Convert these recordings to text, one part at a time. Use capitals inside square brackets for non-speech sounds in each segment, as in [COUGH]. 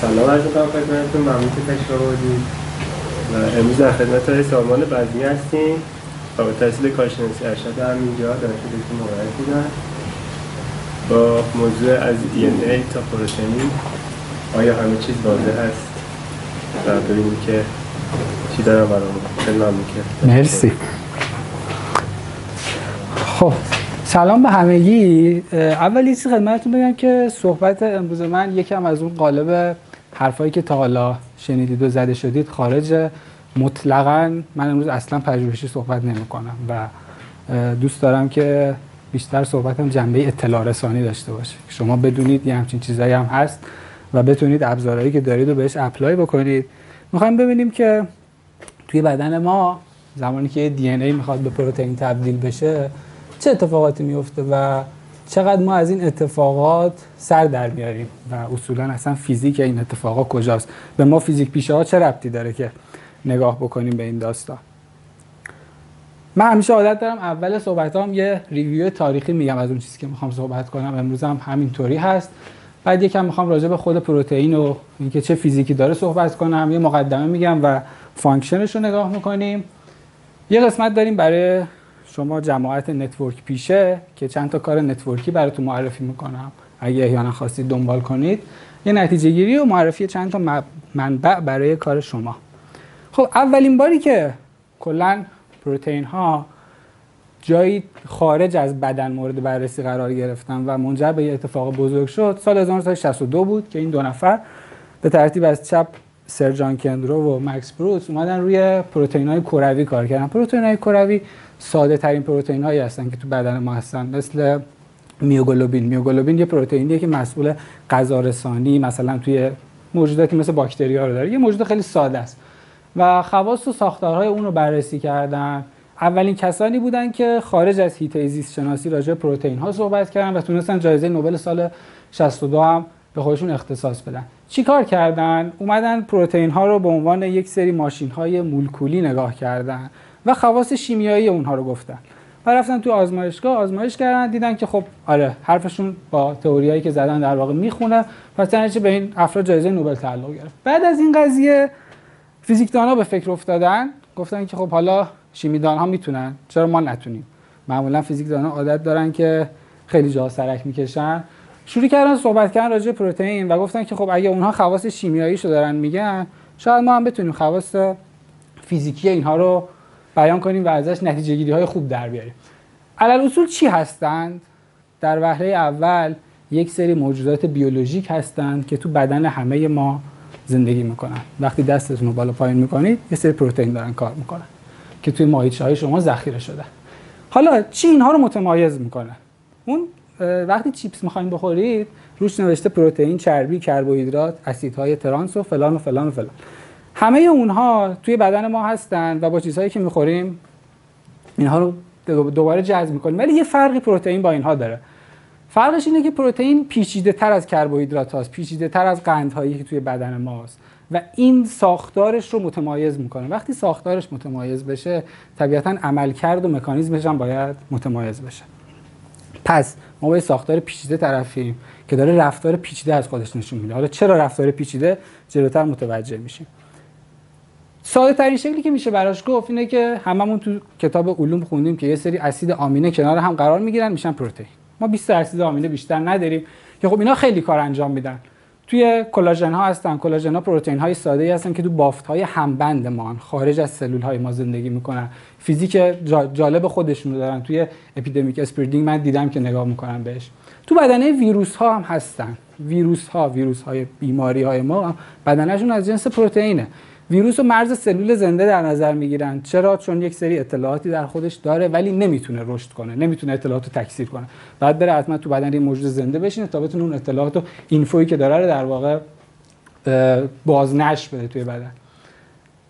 سلام عرض می‌کنم خدمتتون. ممنون که تشریف آوردید. و امروز در خدمت های سالمان بزمی هستیم. و با تحصیل کارشناسی ارشد هم اینجا دانشجو دکتر مبارک بودن با موضوع از ای تا پروتئین آیا همه چیز واضح هست و ببینیم که چی دارم برامون. خیلی ممنون که مرسی. خب. سلام به همگی. اول یه خدمتتون بگم که صحبت امروز من یکم از اون قالب حرفایی که تا حالا شنیدید و زده شدید خارج مطلقا من امروز اصلا پژوهشی صحبت نمی کنم و دوست دارم که بیشتر صحبتم جنبه اطلاع رسانی داشته باشه. شما بدونید یه همچین چیزایی هم هست و بتونید ابزارهایی که دارید و بهش اپلای بکنید. می‌خوایم ببینیم که توی بدن ما زمانی که دی ای می‌خواد به پروتئین تبدیل بشه چه اتفاقاتی میفته و چقدر ما از این اتفاقات سر در میاریم؟ و اصولا اصلا فیزیک این اتفاقات کجاست؟ به ما فیزیک پیشه ها چه ربطی داره که نگاه بکنیم به این داستان؟ من همیشه عادت دارم اول صحبت هم یه review تاریخی میگم از اون چیزی که می‌خوام صحبت کنم. امروز هم همینطوری هست. بعد یکم می‌خوام راجع به خود پروتئین و اینکه چه فیزیکی داره صحبت کنم. یه مقدمه میگم و function ش رو نگاه می‌کنیم. یه قسمت داریم برای شما جماعت network پیشه که چند تا کار network ی براتون معرفی می‌کنم. اگه احیانا خواستید دنبال کنید. یه نتیجه گیری و معرفی چند تا منبع برای کار شما. خب اولین باری که کلا پروتئین ها جایی خارج از بدن مورد بررسی قرار گرفتن و منجر به یه اتفاق بزرگ شد سال 1962 بود که این دو نفر به ترتیب از چپ سرجان کندرو و مکس بروس اومدن روی پروتئین های کروی کار کردن. پروتئین های کروی ساده ترین پروتئین هایی هستن که تو بدن ما هستن. مثل میوگلوبین. میوگلوبین یه پروتئینیه که مسئول غذا رسانی مثلا توی موجوداتی مثل باکتری ها رو داره. یه موجود خیلی ساده است. و خواص و ساختارهای اون رو بررسی کردن. اولین کسانی بودن که خارج از هیته زیست شناسی راجع پروتئین ها صحبت کردن و تونستن جایزه نوبل سال 62 هم به خودشون اختصاص بدن. چیکار کردن؟ اومدن پروتئین ها رو به عنوان یک سری ماشین های مولکولی نگاه کردن. و خواص شیمیایی اونها رو گفتن. و رفتن تو آزمایشگاه آزمایش کردن دیدن که خب آره حرفشون با تئوریایی که زدن در واقع می‌خونه. و چه به این افراد جایزه نوبل تعلق گرفت. بعد از این قضیه فیزیکدان ها به فکر افتادن. گفتن که خب حالا شیمیدان ها می‌تونن. چرا ما نتونیم؟ معمولا فیزیکدان ها عادت دارن که خیلی جا سرک می‌کشن. شروع کردن صحبت کردن راجع پروتئین و گفتن که خب اگه اونها خواص شیمیاییشو دارن میگن شاید ما هم بتونیم خواص فیزیکی اینها رو بیان کنیم و ازش نتیجه گیری های خوب در بیاریم. علل اصول چی هستند؟ در وهله اول یک سری موجودات بیولوژیک هستند که تو بدن همه ما زندگی می‌کنن. وقتی دستتون رو بالا پایین می‌کنید یه سری پروتئین دارن کار می‌کنن که توی ماهیچه های شما ذخیره شده. حالا چی اینها رو متمایز می‌کنه؟ اون وقتی چیپس می‌خواین بخورید روش نوشته پروتئین چربی کربوهیدرات اسیدهای ترانس و فلان و فلان و فلان. همه اونها توی بدن ما هستن و با چیزهایی که می‌خوریم اینها رو دوباره جذب می‌کنیم. ولی یه فرقی پروتئین با اینها داره. فرقش اینه که پروتئین پیچیده تر از کربوهیدرات هاست پیچیده تر از قندهایی که توی بدن ماست. و این ساختارش رو متمایز می‌کنه. وقتی ساختارش متمایز بشه طبیعتا عملکرد و مکانیزمش هم باید متمایز بشه. پس ما با ساختار پیچیده طرفیم که داره رفتار پیچیده از خودش نشون میده. حالا چرا رفتار پیچیده؟ جلوتر متوجه میشیم. ساده ترین شکلی که میشه براش گفت اینه که هممون تو کتاب علوم خوندیم که یه سری اسید آمینه کنار هم قرار می‌گیرن میشن پروتئین. ما 20 اسید آمینه بیشتر نداریم که خب اینا خیلی کار انجام میدن. توی کلاژن ها هستن کلاژن ها پروتئین های ساده ای هستن که تو بافت های همبند ما خارج از سلول های ما زندگی می‌کنن. فیزیک جالب خودشون رو دارن. توی epidemic spreading من دیدم که نگاه می‌کنن بهش. تو بدنه ویروس ها هم هستن. ویروس ها ویروس های بیماری های ما بدنشون از جنس پروتئینه. ویروس رو مرز سلول زنده در نظر می‌گیرن. چرا؟ چون یک سری اطلاعاتی در خودش داره ولی نمی‌تونه رشد کنه نمی‌تونه اطلاعات رو تکثیر کنه. بعد بره حتما تو بدن این موجود زنده بشینه تا بتونه اون اطلاعات و info یی که داره رو در واقع بازنشر بده توی بدن.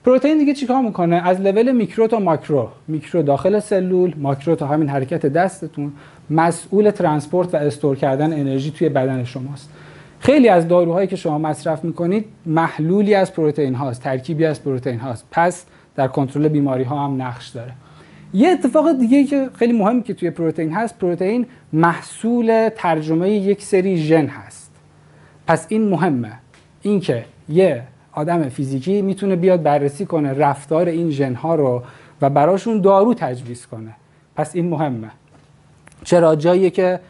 پروتئین دیگه چیکار می‌کنه؟ از لول میکرو تا ماکرو. میکرو داخل سلول ماکرو تا همین حرکت دستتون. مسئول transport و store کردن انرژی توی بدن شماست. خیلی از داروهایی که شما مصرف می‌کنید محلولی از پروتئین هاست ترکیبی از پروتئین هاست. پس در کنترل بیماری ها هم نقش داره. یه اتفاق دیگه که خیلی مهمی که توی پروتئین هست پروتئین محصول ترجمه یک سری ژن هست. پس این مهمه. اینکه یه آدم فیزیکی می‌تونه بیاد بررسی کنه رفتار این ژن ها رو و براشون دارو تجویز کنه. پس این مهمه. چرا؟ جاییه که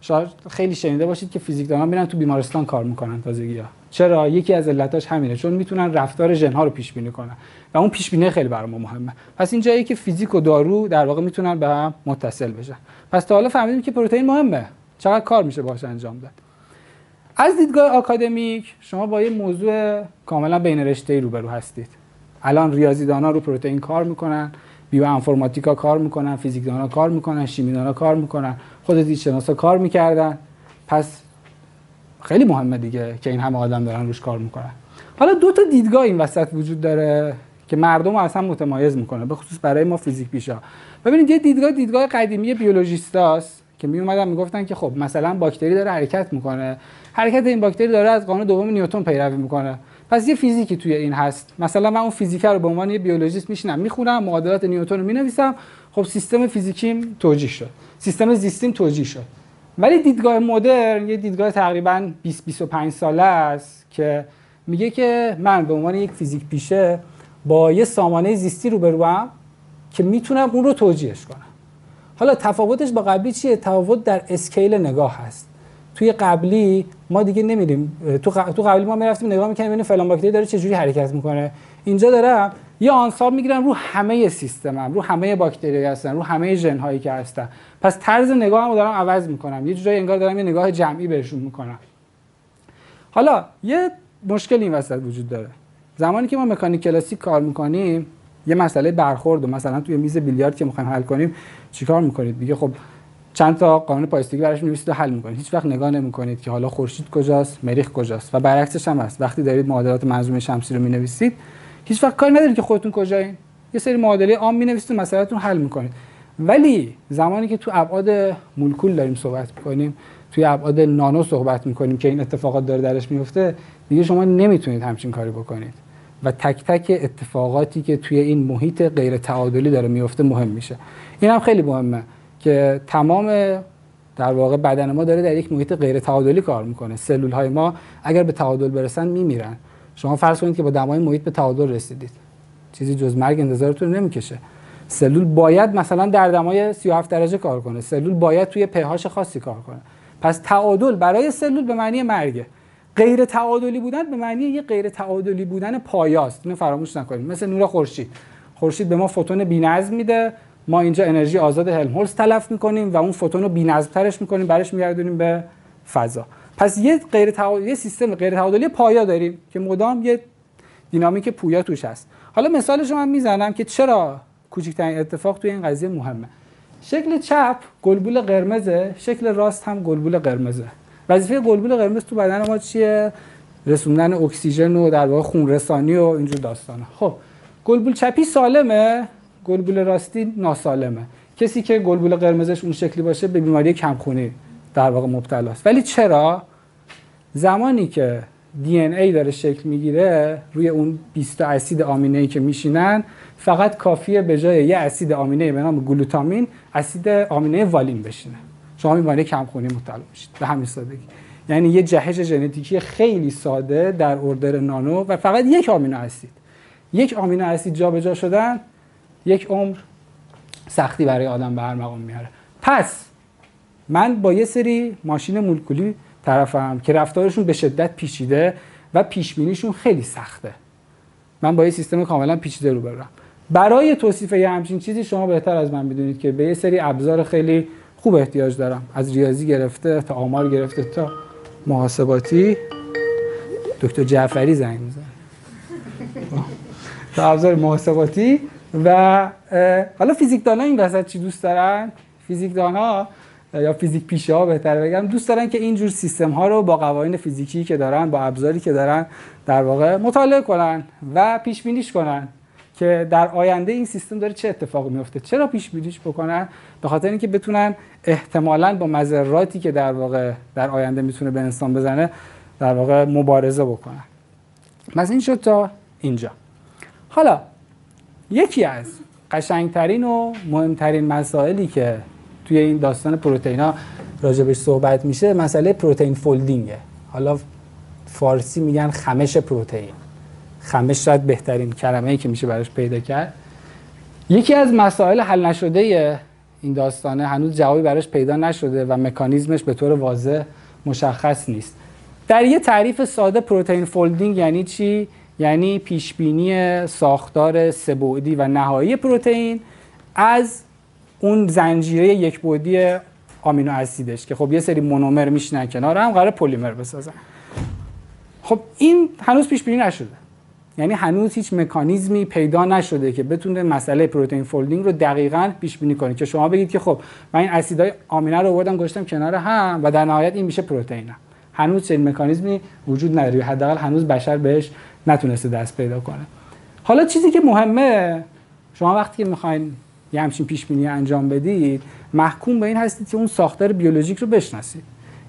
شاید خیلی شنیده باشید که فیزیکدانا میرن تو بیمارستان کار می‌کنن تازگی ها چرا؟ یکی از علتاش همینه چون می‌تونن رفتار ژن ها رو پیش بینی کنن. و اون پیش بینی خیلی برای ما مهمه. پس این جایی که فیزیک و دارو در واقع می‌تونن به هم متصل بشن. پس تا حالا فهمیدیم که پروتئین مهمه. چقدر کار میشه باهاش انجام داد. از دیدگاه آکادمیک شما با یه موضوع کاملا بین رشته روبرو هستید. الان ریاضیدانا رو پروتئین کار می‌کنن. بیو انفرماتیکا کار می‌کنن فیزیکدانا کار می‌کنن شیمیدانا کار می‌کنن خود کار می‌کردن. پس خیلی مهمه دیگه که این همه آدم دارن روش کار می‌کنن. حالا دو تا دیدگاه این وسط وجود داره که مردم رو اصلا متمایز می‌کنه به خصوص برای ما فیزیک پیشا. ببینید یه دیدگاه دیدگاه قدیمی بیولوژیستاست که می اومدن می‌گفتن که خب مثلا باکتری داره حرکت می‌کنه. حرکت این باکتری داره از قانون دوم نیوتن پیروی می‌کنه. پس یه فیزیکی توی این هست. مثلا من اون فیزیک رو به عنوان یه بیولوژیست میشینم می‌خونم معادلات نیوتن رو می‌نویسم. خب سیستم فیزیکیم توجیه شد. سیستم زیستیم توجیه شد. ولی دیدگاه مدرن یه دیدگاه تقریبا 20 25 ساله است که میگه که من به عنوان یک فیزیک پیشه با یه سامانه زیستی روبروم که می‌تونم اون رو توجیهش کنم. حالا تفاوتش با قبلی چیه؟ تفاوت در اسکیل نگاه هست. توی قبلی ما دیگه نمیریم. تو تو قبلی ما می‌رفتیم نگاه می‌کنیم ببینیم فلان باکتری داره چجوری حرکت می‌کنه. اینجا دارم یه آنساب می‌گیرم رو همه سیستمم رو همه باکتری هستن رو همه ژن هایی که هستن. پس طرز نگاهمو دارم عوض می‌کنم. یه جورایی انگار دارم یه نگاه جمعی بهشون می‌کنم. حالا یه مشکل این وسط وجود داره. زمانی که ما مکانیک کلاسیک کار می‌کنیم یه مسئله برخورد و مثلا توی میز بیلیارد که می‌خوایم حل کنیم چیکار می‌کنید؟ دیگه خب چند تا قانون پایستگی براش می‌نویسید و حل می‌کنید. هیچ وقت نگاه نمی‌کنید که حالا خورشید کجاست مریخ کجاست و برعکسش هم هست. وقتی دارید معادلات منظومه شمسی رو می‌نویسید هیچ وقت کاری ندارید که خودتون کجایین. یه سری معادله عام می‌نویسید و مسئلهتون حل می‌کنید. ولی زمانی که تو ابعاد مولکول داریم صحبت می‌کنیم توی ابعاد نانو صحبت می‌کنیم که این اتفاقات داره درش میفته دیگه شما نمی‌تونید همچین کاری بکنید. و تک تک اتفاقاتی که توی این محیط غیر تعادلی داره میفته مهم میشه. این خیلی مهمه. که تمام در واقع بدن ما داره در یک محیط غیر تعادلی کار می‌کنه. سلول های ما اگر به تعادل برسن میمیرن. شما فرض کنید که با دمای محیط به تعادل رسیدید. چیزی جز مرگ انتظارتون نمی‌کشه. سلول باید مثلا در دمای 37 درجه کار کنه. سلول باید توی پهاش خاصی کار کنه. پس تعادل برای سلول به معنی مرگه. غیر تعادلی بودن به معنی یه غیر تعادلی بودن پایاست. اینو فراموش نکنید. مثل نور خورشید. خورشید به ما فوتون بی‌نظم میده. ما اینجا انرژی آزاد هلمهولتز تلف می‌کنیم و اون فوتون رو بی‌نظم‌ترش می‌کنیم برش میگردونیم به فضا. پس یه غیر تعادل یه سیستم غیر تعادلی پایا داریم که مدام یه دینامیک پویا توش هست. حالا مثالش من می‌زنم که چرا کوچکترین اتفاق توی این قضیه مهمه. شکل چپ گلبول قرمزه شکل راست هم گلبول قرمزه. وظیفه گلبول قرمز تو بدن ما چیه؟ رسوندن اکسیژن و در واقع خون رسانی و اینجور داستانه خب گلبول چپی سالمه گلبول راستی ناسالمه. کسی که گلبول قرمزش اون شکلی باشه به بیماری کمخونی در واقع مبتلاست. ولی چرا؟ زمانی که دی ای داره شکل می‌گیره روی اون 20 اسید آمینه ای که میشینن فقط کافیه به جای یه اسید آمینه به نام گلوتامین اسید آمینه والین بشینه. شما بیماری کمخونی مبتلا میشید. به همین سادگی. یعنی یه جهش ژنتیکی خیلی ساده در اردر نانو و فقط یک آمینو اسید. یک آمینو اسید جابجا شدن یک عمر سختی برای آدم به هر مقام میاره. پس من با یه سری ماشین مولکولی طرفم که رفتارشون به شدت پیچیده و پیشبینیشون خیلی سخته. من با یه سیستم کاملا پیچیده رو برم. برای توصیف یه همچین چیزی شما بهتر از من می‌دونید که به یه سری ابزار خیلی خوب احتیاج دارم. از ریاضی گرفته تا آمار گرفته تا محاسباتی. دکتر جعفری زنگ می‌زنه. [LAUGHS] تا ابزار محاسباتی. و حالا فیزیکدانا این وسط چی دوست دارن؟ فیزیکدانا یا فیزیک پیشه ها بهتر بگم دوست دارن که اینجور سیستم ها رو با قوانین فیزیکی که دارن با ابزاری که دارن در واقع مطالعه کنن و پیش بینیش کنن که در آینده این سیستم داره چه اتفاقی میفته چرا پیش بینیش بکنن؟ به خاطر اینکه بتونن احتمالا با مذراتی که در واقع در آینده می‌تونه به انسان بزنه در واقع مبارزه بکنن. مثلا این شد تا اینجا. حالا یکی از قشنگترین و مهمترین مسائلی که توی این داستان پروتئینا راجبش صحبت میشه مسئله پروتئین فولدینگه. حالا فارسی میگن خمش پروتئین. خمش شاید بهترین کلمه ای که میشه براش پیدا کرد. یکی از مسائل حل نشده این داستانه هنوز جوابی براش پیدا نشده و مکانیزمش به طور واضح مشخص نیست. در یه تعریف ساده پروتئین فولدینگ یعنی چی؟ یعنی پیش بینی ساختار سه‌بعدی و نهایی پروتئین از اون زنجیره یک بعدی آمینو اسیدش که خب یه سری مونومر میشینن کنار هم قراره پلیمر بسازن. خب این هنوز پیش بینی نشده. یعنی هنوز هیچ مکانیزمی پیدا نشده که بتونه مسئله پروتئین folding رو دقیقا پیش بینی کنه. که شما بگید که خب من این اسیدهای آمینه رو آوردم گذاشتم کنار هم و در نهایت این میشه پروتئین هنوز چنین مکانیزمی وجود نداره حداقل هنوز بشر بهش نتونسته دست پیدا کنه. حالا چیزی که مهمه شما وقتی که می‌خواین یه همچین پیش بینی انجام بدید محکوم به این هستید که اون ساختار بیولوژیک رو بشناسید.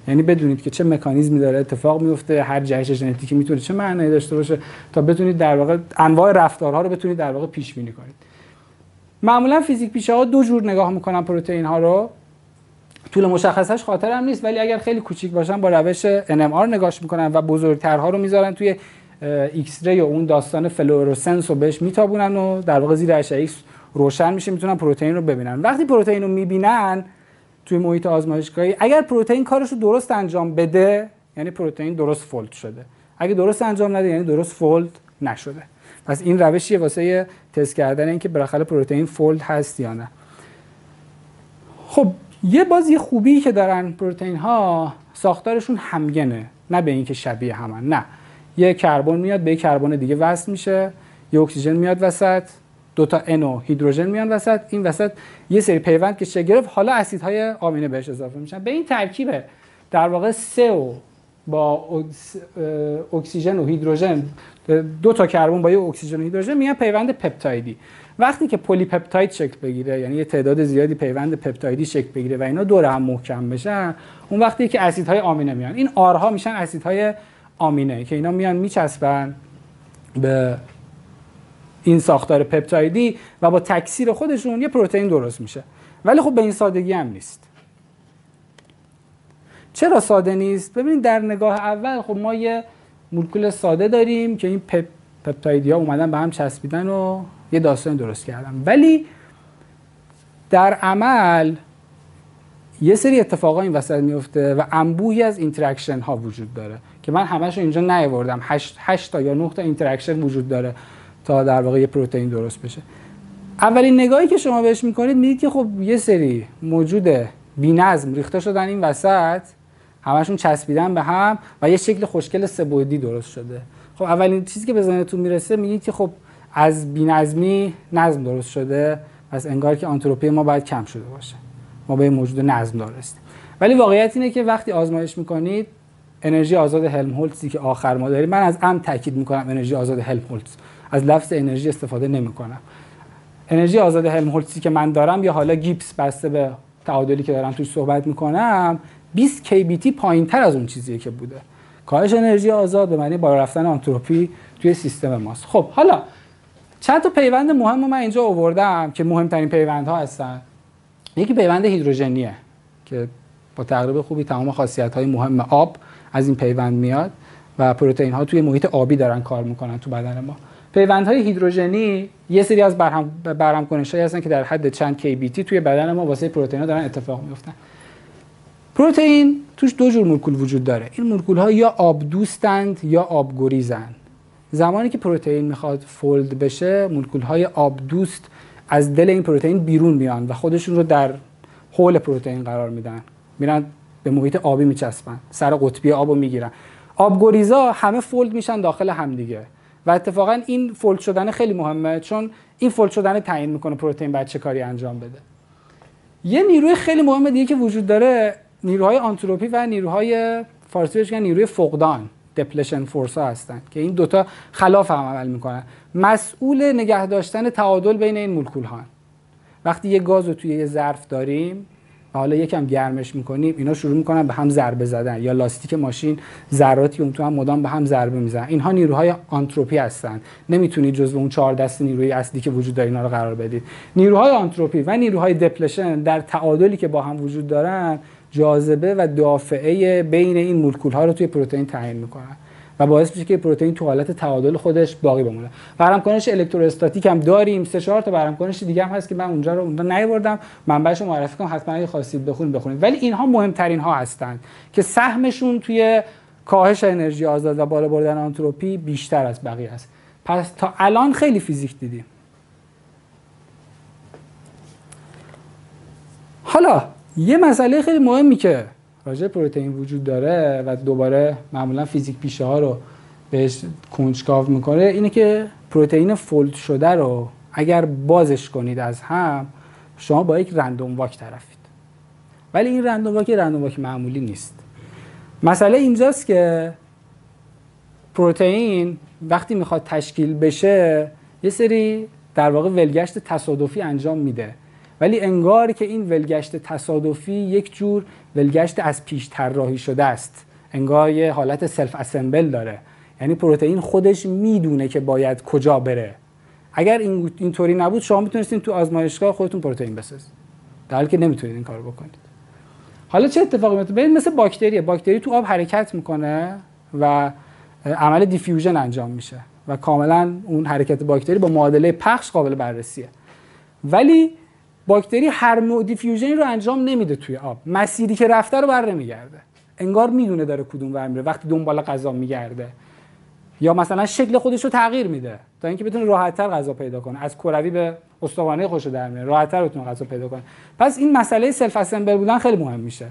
یعنی بدونید که چه مکانیزمی داره اتفاق میفته هر جهش ژنتیکی می‌تونه چه معنی داشته باشه تا بتونید در واقع انواع رفتارها رو بتونید در واقع پیش بینی کنید. معمولا فیزیک پیشه ها دو جور نگاه می‌کنن پروتئین ها رو. طول مشخصش خاطرم نیست ولی اگر خیلی کوچیک باشن با روش NMR نگاش می‌کنن و بزرگترها رو می‌ذارن توی X-ray و اون داستان fluorescence رو بهش میتابونن و در واقع زیر اشعه ایکس روشن میشه می‌تونن پروتئین رو ببینن. وقتی پروتئین رو می‌بینن توی محیط آزمایشگاهی اگر پروتئین کارش رو درست انجام بده یعنی پروتئین درست fold شده. اگه درست انجام نده یعنی درست fold نشده. پس این روشیه واسه تست کردن اینکه بالاخره پروتئین fold هست یا نه. خب یه باز یه خوبی که دارن پروتئین ها ساختارشون همگنه. نه به اینکه شبیه همن نه. یه کربن میاد به یه کربن دیگه وصل میشه. یه اکسیژن میاد وسط. دو تا N و هیدروژن میان وسط. این وسط یه سری پیوند که چه گرفت حالا اسیدهای آمینه بهش اضافه میشن. به این ترکیبه. در واقع سه و با اکسیژن و هیدروژن دو تا کربن با یه اکسیژن و هیدروژن میان پیوند پپتایدی. وقتی که پلی پپتاید شکل بگیره یعنی یه تعداد زیادی پیوند پپتایدی شکل بگیره و اینا دور هم محکم بشن اون وقتی که اسیدهای آمینه میان. این آرها میشن اسیدهای آمینه که اینا میان میچسبن به این ساختار پپتایدی و با تکثیر خودشون یه پروتئین درست میشه. ولی خب به این سادگی هم نیست. چرا ساده نیست؟ ببینید در نگاه اول خب ما یه مولکول ساده داریم که این پپ پپتایدی ها اومدن به هم چسبیدن و یه داستان درست کردن ولی در عمل یه سری اتفاقا این وسط میفته و انبوهی از interaction ها وجود داره که من همش اینجا نیاوردم. 8 تا یا 9 تا interaction وجود داره تا در واقع یه پروتئین درست بشه. اولین نگاهی که شما بهش می‌کنید می‌دید که خب یه سری موجود بی‌نظم ریخته شدن این وسط همشون چسبیدن به هم و یه شکل خوشگل سه‌بعدی درست شده. خب اولین چیزی که به ذهنتون می‌رسه میگید که خب از بی‌نظمی نظم درست شده پس انگار که آنتروپی ما باید کم شده باشه. ما به موجود نظم دارستیم. ولی واقعیت اینه که وقتی آزمایش می‌کنید انرژی آزاد هلمهولتزی که آخر ما داریم من از ام تاکید می‌کنم انرژی آزاد هلمهولتز. از لفظ انرژی استفاده نمی‌کنم. انرژی آزاد هلمهولتزی که من دارم یا حالا گیپس بسته به تعادلی که دارم توش صحبت می‌کنم 20 kBT پایین تر از اون چیزیه که بوده. کاهش انرژی آزاد به معنی بالا رفتن آنتروپی توی سیستم ماست. خب حالا چند تا پیوند مهم من اینجا آوردم که مهمترین پیوندها هستن. یکی پیوند هیدروژنیه که با تقریب خوبی تمام خاصیت های مهم آب از این پیوند میاد و پروتئین ها توی محیط آبی دارن کار می‌کنن تو بدن ما. پیوندهای هیدروژنی یه سری از برهم برهم کنشایی هستن که در حد چند کیبیتی توی بدن ما واسه پروتئین ها دارن اتفاق میفتن پروتئین توش دو جور مولکول وجود داره. این مولکول ها یا آب دوستند یا آب گریزند زمانی که پروتئین می‌خواد fold بشه مولکول های آب دوست از دل این پروتئین بیرون میان و خودشون رو در حول پروتئین قرار میدن. میرن به محیط آبی میچسبن. سر قطبی آب رو می‌گیرن. آبگریزا همه fold میشن داخل همدیگه و اتفاقا این fold شدن خیلی مهمه چون این fold شدن تعیین می‌کنه پروتئین بعد چه کاری انجام بده. یه نیروی خیلی مهم دیگه که وجود داره نیروهای آنتروپی و نیروهای فارسی نیروی فقدان. depletion force ها هستن که این دوتا خلاف هم عمل می‌کنن. مسئول نگه داشتن تعادل بین این مولکول ها وقتی یه گاز رو توی یه ظرف داریم و حالا یکم گرمش می‌کنیم اینا شروع می‌کنن به هم ضربه زدن. یا لاستیک ماشین ذراتی اون تو هم مدام به هم ضربه می‌زنن. اینها نیروهای آنتروپی هستن. نمی‌تونید جزو اون چهار دسته نیروی اصلی که وجود داره اینا رو قرار بدید نیروهای آنتروپی و نیروهای دپلشن در تعادلی که با هم وجود دارن جاذبه و دافعه بین این مولکول ها رو توی پروتئین تعیین می‌کنن و باعث میشه که پروتئین تو حالت تعادل خودش باقی بمونه. برهم الکتروستاتیک هم داریم. سه چهار تا برهم دیگه هم هست که من اونجا رو اونجا نیاوردم. منبعش معرفی کنم. حتما اگه خواستید بخونید بخونید. ولی اینها مهمترین ها هستند که سهمشون توی کاهش انرژی آزاد و بالا بردن آنتروپی بیشتر از بقیه است پس تا الان خیلی فیزیک دیدیم. حالا یه مسئله خیلی مهمی که راجع پروتئین وجود داره و دوباره معمولا فیزیک پیشه ها رو بهش کنجکاو می‌کنه اینه که پروتئین فولد شده رو اگر بازش کنید از هم شما با یک رندوم واک طرفید. ولی این رندوم واک رندوم واک معمولی نیست. مسئله اینجاست که پروتئین وقتی می‌خواد تشکیل بشه یه سری در واقع ولگشت تصادفی انجام میده. ولی انگار که این ولگشت تصادفی یک جور ولگشت از پیش طراحی شده است. انگار یه حالت سلف اسمبل داره. یعنی پروتئین خودش می‌دونه که باید کجا بره. اگر این اینطوری نبود شما می‌تونستین تو آزمایشگاه خودتون پروتئین بسازید. در حالی که نمی‌تونید این کارو بکنید. حالا چه اتفاقی میفته ببین مثل باکتری باکتری تو آب حرکت می‌کنه و عمل دیفیوژن انجام میشه و کاملا اون حرکت باکتری با معادله پخش قابل بررسیه. ولی باکتری هر نوع دیفیوژنی رو انجام نمیده توی آب. مسیری که رفته رو بر نمیگرده. انگار می‌دونه داره کدوم ور میره. وقتی دنبال غذا میگرده. یا مثلا شکل خودش رو تغییر میده. تا اینکه بتونه راحتتر غذا پیدا کنه. از کروی به استوانه خوش در میاره. راحتتر بتونه غذا پیدا کنه. پس این مسئله سلف اسمبل بودن خیلی مهم میشه.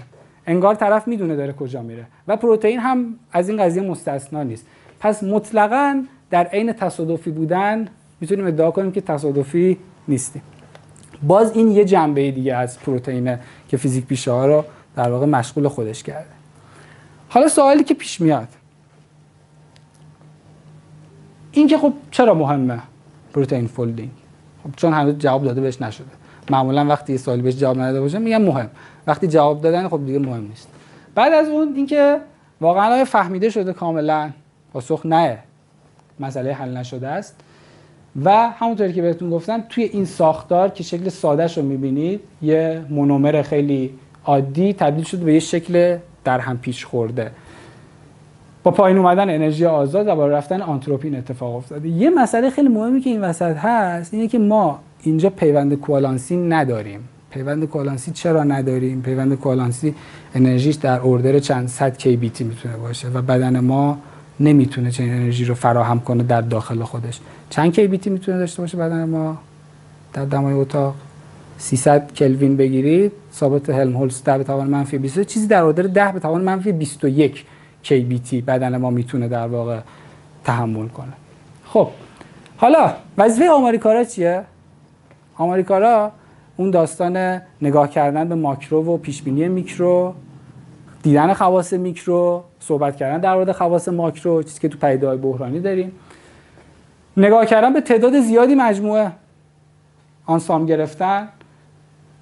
انگار طرف می‌دونه داره کجا میره. و پروتئین هم از این قضیه مستثنا نیست. پس مطلقا در عین تصادفی بودن می‌تونیم ادعا کنیم که تصادفی نیستیم. باز این یه جنبه دیگه از پروتئینه که فیزیک پیشه ها رو در واقع مشغول خودش کرده. حالا سوالی که پیش میاد. این که خب چرا مهمه پروتئین فولدینگ؟ خب چون هنوز جواب داده بهش نشده. معمولا وقتی سوالی بهش جواب نداده باشه میگن مهم. وقتی جواب دادن خب دیگه مهم نیست. بعد از اون اینکه واقعا فهمیده شده کاملا پاسخ نه. مسئله حل نشده است. و همونطوری که بهتون گفتم توی این ساختار که شکل سادهش رو می‌بینید یه مونومر خیلی عادی تبدیل شده به یه شکل در هم پیش خورده. با پایین اومدن انرژی آزاد و با رفتن آنتروپین اتفاق افتاده. یه مسئله خیلی مهمی که این وسط هست اینه که ما اینجا پیوند کوالانسی نداریم. پیوند کوالانسی چرا نداریم؟ پیوند کوالانسی انرژیش در اوردر چند صد کی بیتی می‌تونه باشه و بدن ما نمی‌تونه چنین انرژی رو فراهم کنه در داخل خودش. چند بیتی می‌تونه داشته باشه بدن ما؟ در دمای اتاق. 300 کلوین بگیرید ثابت هلمهولتز 10 به توان منفی 20 چیزی در اوردر 10 به توان منفی 21 kBT ی بدن ما می‌تونه در واقع تحمل کنه. خب حالا وظیفه آماریکارا چیه؟ آماریکارا اون داستان نگاه کردن به ماکرو و پیشبینی میکرو دیدن خواص میکرو صحبت کردن در مورد خواص ماکرو چیزی که تو پدیده‌های بحرانی داریم. نگاه کردن به تعداد زیادی مجموعه. آنسامبل گرفتن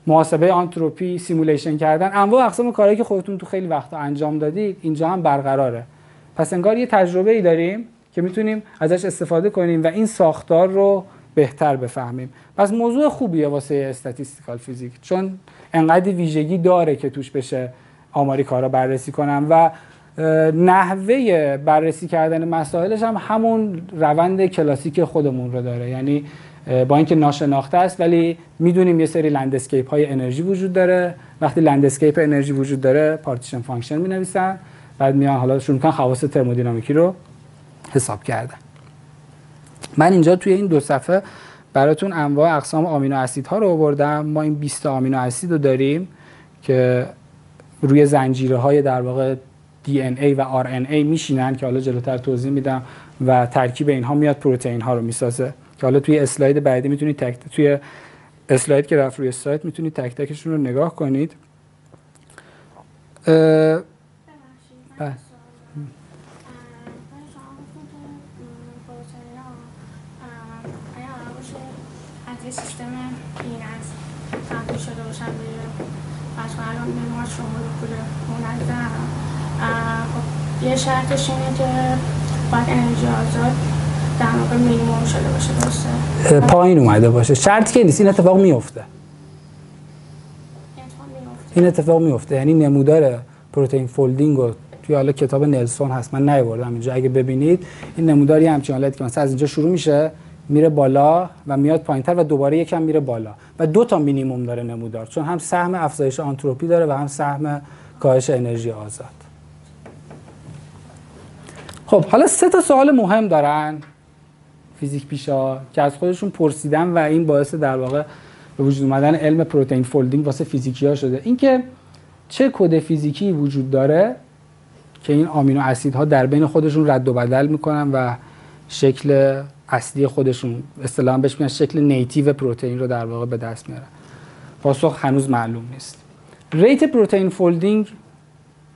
محاسبه آنتروپی simulation کردن. انواع اقسام کارهایی که خودتون تو خیلی وقتا انجام دادید اینجا هم برقراره. پس انگار یه تجربه ای داریم که می‌تونیم ازش استفاده کنیم و این ساختار رو بهتر بفهمیم. پس موضوع خوبیه واسه statistical physics چون انقدر ویژگی داره که توش بشه آماری کارا بررسی کنن و نحوه بررسی کردن مسائلش هم همون روند کلاسیک خودمون رو داره. یعنی با اینکه ناشناخته است ولی می‌دونیم یه سری landscape های انرژی وجود داره. وقتی landscape انرژی وجود داره partition function می نویسن بعد میان حالا شروع کنن خواص ترمودینامیکی رو حساب کردن. من اینجا توی این دو صفحه براتون انواع اقسام آمینو اسیدها رو آوردم. ما این 20 آمینو اسید رو داریم که روی زنجیره های در واقع DNA و RNA میشینن که حالا جلوتر توضیح میدم و ترکیب اینها میاد پروتئین ها رو می‌سازه. که حالا توی اسلاید بعدی می‌تونید تک توی اسلاید که رفت روی اسلاید می‌تونید تک تکشون رو نگاه کنید. بله. سیستم این از تبدیل شده باشن به الان شما یه شرطش اینه که باید انرژی آزاد در مینیموم شده باشه درسته؟ پایین اومده باشه. شرطی که نیست این اتفاق میفته. این اتفاق میفته. یعنی نمودار protein folding رو توی حالا کتاب نلسون هست. من نیاوردم اینجا. اگه ببینید این نموداری همچین حالتی که مثلا از اینجا شروع میشه میره بالا و میاد پایینتر و دوباره یکم میره بالا. و دو تا مینیموم داره نمودار. چون هم سهم افزایش آنتروپی داره و هم سهم کاهش انرژی آزاد. خب حالا سه تا سوال مهم دارن فیزیک پیشه‌ها که از خودشون پرسیدن و این باعث در واقع به وجود اومدن علم protein folding واسه فیزیکی ها شده اینکه چه کد فیزیکی وجود داره که این آمینو اسیدها در بین خودشون رد و بدل می‌کنن و شکل اصلی خودشون اصطلاحا بهش میگن شکل native پروتئین رو در واقع به دست میارن پاسخ هنوز معلوم نیست. rate protein folding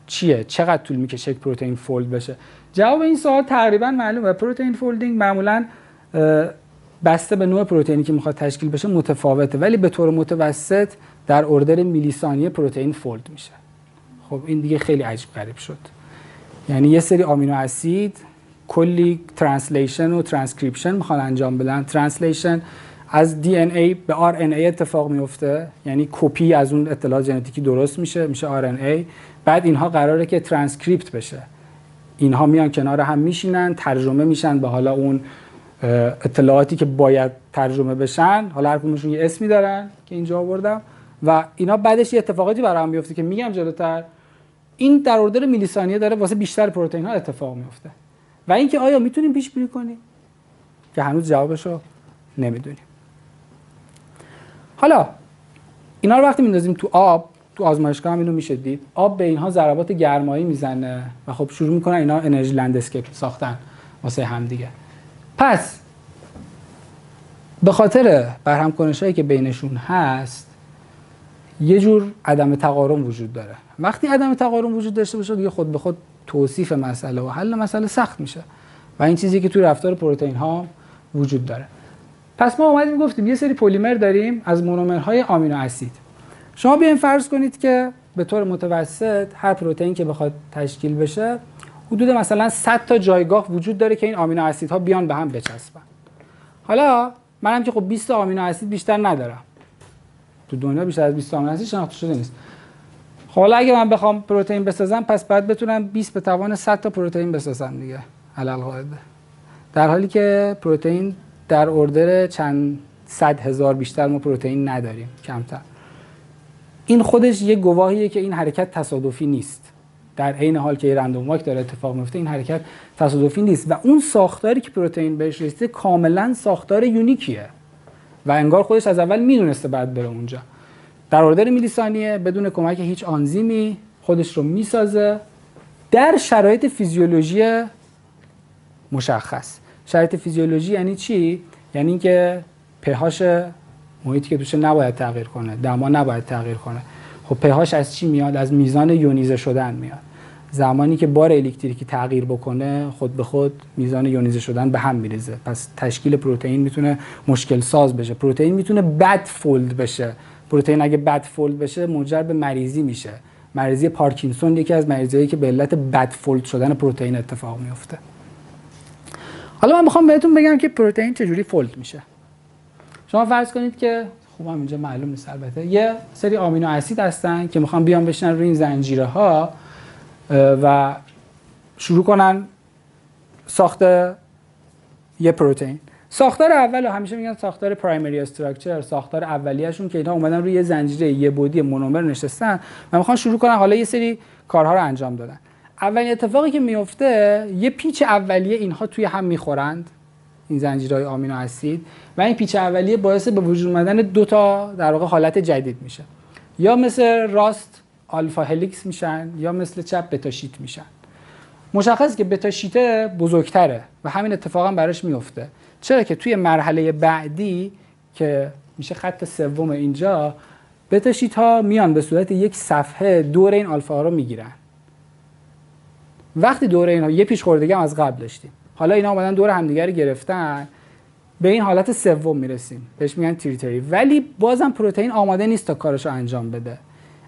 چیه؟ چقدر طول می‌کشه پروتئین fold بشه؟ جواب این سوال تقریبا معلومه. protein folding معمولا بسته به نوع پروتئینی که می‌خواد تشکیل بشه متفاوته ولی به طور متوسط در order میلی ثانیه پروتئین fold میشه. خب این دیگه خیلی عجیب غریب شد. یعنی یه سری آمینو اسید کلی translation و ترانسکریپشن می‌خوان انجام بدن. translation از DNA به RNA اتفاق میفته یعنی کپی از اون اطلاعات ژنتیکی درست میشه میشه RNA. بعد اینها قراره که ترانسکریپت بشه. اینها میان کنار هم میشینن ترجمه میشن به حالا اون اطلاعاتی که باید ترجمه بشن. حالا هر یه اسمی دارن که اینجا آوردم. و اینا بعدش یه اتفاقاتی برام میفته که میگم جلوتر این در order میلی ثانیه داره واسه بیشتر پروتئین ها اتفاق میفته. و اینکه آیا می‌تونیم پیش بینی کنیم؟ که هنوز جوابشو نمی‌دونیم. حالا اینا رو وقتی میندازیم تو آب تو آزمایشگاه هم اینو میشه دید. آب به اینها ضربات گرمایی می‌زنه و خب شروع می‌کنن اینا انرژی لندسکیپ ساختن واسه هم دیگه پس به خاطر برهم کنشایی که بینشون هست یه جور عدم تقارن وجود داره. وقتی عدم تقارن وجود داشته باشه دیگه خود به خود توصیف مسئله و حل مسئله سخت میشه و این چیزی که توی رفتار پروتئین ها وجود داره. پس ما اومدیم گفتیم یه سری پلیمر داریم از مونومرهای آمینو اسید. شما بیاین فرض کنید که به طور متوسط هر پروتئین که بخواد تشکیل بشه حدود مثلا 100 تا جایگاه وجود داره که این آمینو اسیدها بیان به هم بچسبن. حالا منم که خب 20 تا آمینو اسید بیشتر ندارم. تو دنیا بیشتر از 20 آمینو اسید شناخته شده نیست. خب حالا اگه من بخوام پروتئین بسازم پس بعد بتونم 20 به توان 100 تا پروتئین بسازم دیگه. علل در حالی که پروتئین در اردر چند صد هزار بیشتر ما پروتئین نداریم کمتر. این خودش یه گواهیه که این حرکت تصادفی نیست. در عین حال که رندوم واک داره اتفاق میفته این حرکت تصادفی نیست. و اون ساختاری که پروتئین بهش رسیده کاملا ساختار یونیکیه. و انگار خودش از اول می‌دونسته بعد بره اونجا. در اردر میلی ثانیه بدون کمک هیچ آنزیمی خودش رو می‌سازه. در شرایط فیزیولوژی مشخص. شرایط فیزیولوژی یعنی چی؟ یعنی اینکه پهاش محیطی که توش نباید تغییر کنه دما نباید تغییر کنه. خب پهاش از چی میاد؟ از میزان یونیزه شدن میاد. زمانی که بار الکتریکی تغییر بکنه خود به خود میزان یونیزه شدن به هم میریزه. پس تشکیل پروتئین می‌تونه مشکل ساز بشه. پروتئین می‌تونه بد فولد بشه. پروتئین اگه بد فولد بشه منجر به مریضی میشه. مریضی پارکینسون یکی از مریضیایی که به علت بد فولد شدن پروتئین اتفاق میفته. حالا من می‌خوام بهتون بگم که پروتئین چجوری فولد میشه. شما فرض کنید که خوب هم اینجا معلوم نیست البته. یه سری آمینو اسید هستن که می‌خوام بیان بشنن روی این زنجیره ها و شروع کنن ساخت یه پروتئین. ساختار اول همیشه میگن ساختار پرایمری استراکچر ساختار اولیه‌شون که اینا اومدن روی یه زنجیره یه بودی مونومر نشستن و می‌خوان شروع کنن حالا یه سری کارها رو انجام دادن. اولین اتفاقی که میفته یه پیچ اولیه اینها توی هم می‌خورند. این زنجیرهای آمینو اسید و این پیچ اولیه باعث به وجود اومدن دو تا در واقع حالت جدید میشه. یا مثل راست آلفا هلیکس میشن یا مثل چپ بتا شیت میشن. مشخصه که بتا شیت بزرگتره و همین اتفاقا براش میفته. چرا که توی مرحله بعدی که میشه خط سوم اینجا بتا شیت ها میان به صورت یک صفحه دور این آلفا ها رو می‌گیرن. وقتی دور اینها یه پیش خوردگی هم از قبل داشتیم. حالا اینا اومدن دور همدیگه رو گرفتن. به این حالت سوم می‌رسیم. بهش میگن تریتوری ولی بازم پروتئین آماده نیست تا کارش انجام بده.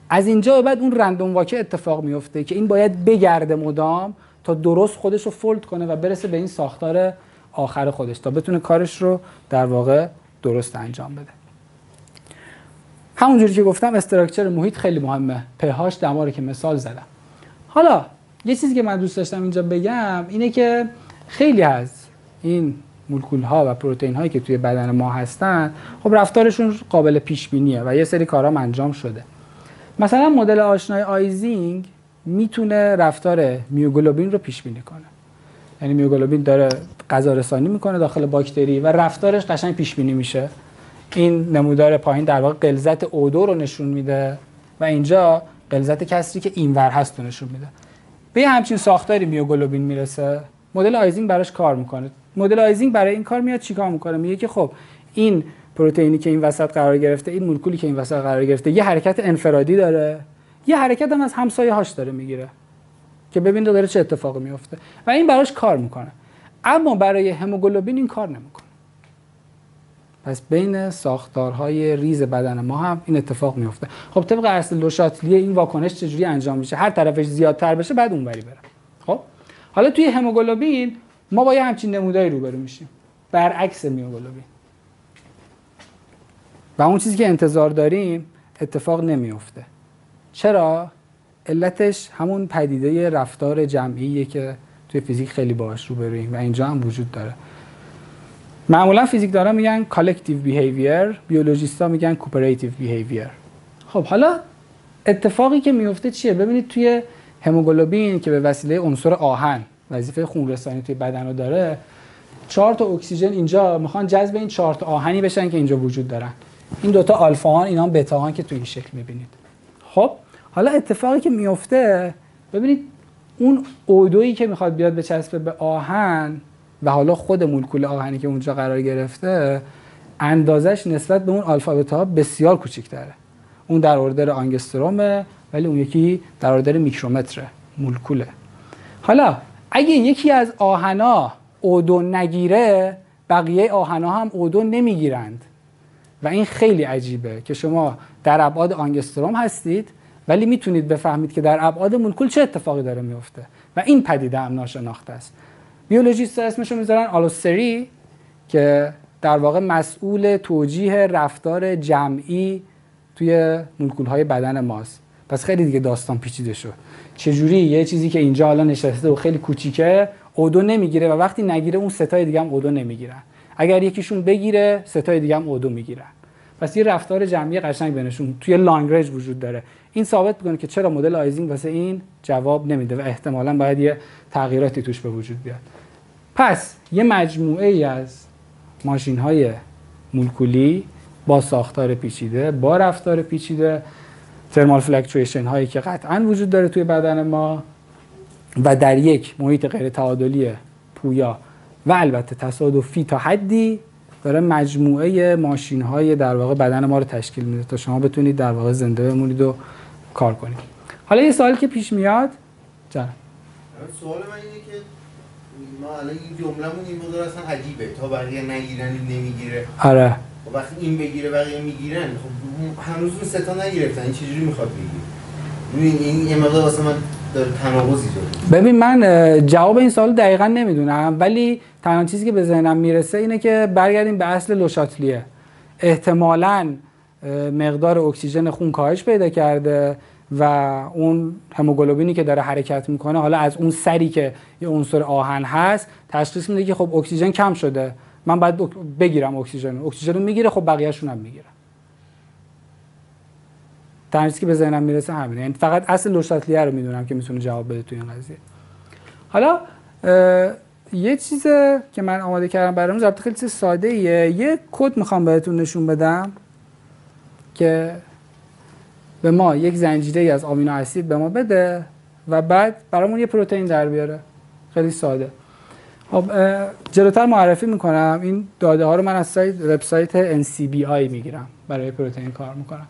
از اینجا به بعد اون رندوم واکه اتفاق میفته که این باید بگرده مدام تا درست خودش رو فولد کنه و برسه به این ساختار آخر خودش تا بتونه کارش رو در واقع درست انجام بده. همونجوری که گفتم استراکچر محیط خیلی مهمه. پهاش دما که مثال زدم. حالا یه چیزی که من دوست داشتم اینجا بگم اینه که خیلی از این مولکول ها و پروتئین هایی که توی بدن ما هستن خب رفتارشون قابل پیش بینیه و یه سری کارا انجام شده. مثلا مدل آشنای آیزینگ می‌تونه رفتار میوگلوبین رو پیش بینی کنه. یعنی میوگلوبین داره غذا رسانی می‌کنه داخل باکتری و رفتارش قشنگ پیش بینی میشه. این نمودار پایین در واقع غلظت O2 رو نشون میده و اینجا غلظت کسری که اینور هست رو نشون میده. به همچین ساختاری میوگلوبین می‌رسه. مدل آیزینگ براش کار می‌کنه. مدل آیزینگ برای این کار میاد چیکار می‌کنه؟ میگه که خب این پروتئینی که این وسط قرار گرفته این مولکولی که این وسط قرار گرفته یه حرکت انفرادی داره. یه حرکت هم از همسایه هاش داره می‌گیره. که ببینید داره چه اتفاقی میفته و این براش کار می‌کنه. اما برای هموگلوبین این کار نمی‌کنه. پس بین ساختارهای ریز بدن ما هم این اتفاق میفته خب طبق اصل لوشاتلی این واکنش چجوری انجام میشه؟ هر طرفش زیادتر بشه بعد اونوری بره. حالا توی هموگلوبین ما با یه همچین نموداری روبرو میشیم. برعکس میوگلوبین و اون چیزی که انتظار داریم اتفاق نمیفته چرا؟ علتش همون پدیده رفتار جمعیه که توی فیزیک خیلی باهاش روبرویم و اینجا هم وجود داره. معمولا فیزیک‌دانا میگن collective behavior بیولوژیستا میگن cooperative behavior خب حالا اتفاقی که میفته چیه؟ ببینید توی هموگلوبین که به وسیله عنصر آهن وظیفه خون رسانی توی بدن رو داره چهار تا اکسیژن اینجا می‌خوان جذب این چهار تا آهنی بشن که اینجا وجود دارن. این دوتا آلفا هان اینا بتا هان که توی این شکل می‌بینید. خب حالا اتفاقی که میفته ببینید اون اودویی که می‌خواد بیاد به چسبه به آهن و حالا خود مولکول آهنی که اونجا قرار گرفته اندازش نسبت به اون آلفا بتا بسیار کوچیک‌تره. اون در اردر آنگسترومه ولی اون یکی در اردر میکرومتره مولکوله. حالا اگه یکی از آهنا اودو نگیره بقیه آهنا هم اودو نمی‌گیرند. و این خیلی عجیبه که شما در ابعاد آنگستروم هستید ولی می‌تونید بفهمید که در ابعاد مولکول چه اتفاقی داره میفته. و این پدیده هم ناشناخته است. بیولوژیست اسمشو می‌ذارن آلوستری که در واقع مسئول توجیه رفتار جمعی توی مولکول های بدن ماست. پس خیلی دیگه داستان پیچیده شد. چجوری؟ یه چیزی که اینجا حالا نشسته و خیلی کوچیکه اودو نمی‌گیره و وقتی نگیره اون ستای دیگه هم اودو نمی‌گیرن. اگر یکیشون بگیره سه تای دیگه هم O2 می‌گیرن. پس یه رفتار جمعی قشنگ بینشون توی long range وجود داره. این ثابت می‌کنه که چرا مدل آیزینگ واسه این جواب نمیده و احتمالا باید یه تغییراتی توش به وجود بیاد. پس یه مجموعه ای از ماشین های مولکولی با ساختار پیچیده با رفتار پیچیده thermal fluctuation هایی که قطعا وجود داره توی بدن ما و در یک محیط غیر تعادلی پویا و البته تصادفی تا حدی داره مجموعه ماشین های در واقع بدن ما رو تشکیل میده تا شما بتونید در واقع زنده بمونید و کار کنید. حالا یه سوالی که پیش میاد. جان سوال من اینه که ما الان این جمله‌مون این مقدار اصلا عجیبه. تا بقیه نگیرن نمی‌گیره. آره. خب وقتی این بگیره بقیه می‌گیرن خب هنوز اون سه تا نگرفتن. این چجوری می‌خواد بگیره؟ این یه مقدار واسه من ببین من جواب این سوال دقیقا نمی‌دونم. ولی تنها چیزی که به ذهنم می‌رسه اینه که برگردیم به اصل لوشاتلیه. احتمالاً مقدار اکسیژن خون کاهش پیدا کرده و اون هموگلوبینی که داره حرکت می‌کنه حالا از اون سری که یه عنصر آهن هست تشخیص میده که خب اکسیژن کم شده. من باید بگیرم اکسیژن اکسیژن می‌گیره خب بقیه‌شون هم می‌گیره تنها که به ذهنم می‌رسه همینه. یعنی فقط اصل لوشاتلیه رو می‌دونم که می‌تونه جواب بده تو این قضیه. حالا یه چیز که من آماده کردم برامون ضبط خیلی چیز ساده ایه یه کد می‌خوام بهتون نشون بدم که به ما یک زنجیره از آمینو اسید به ما بده و بعد برامون یه پروتئین در بیاره. خیلی ساده. خب جلوتر معرفی می‌کنم. این داده ها رو من از سایت وبسایت NCBI می‌گیرم. برای پروتئین کار می‌کنم.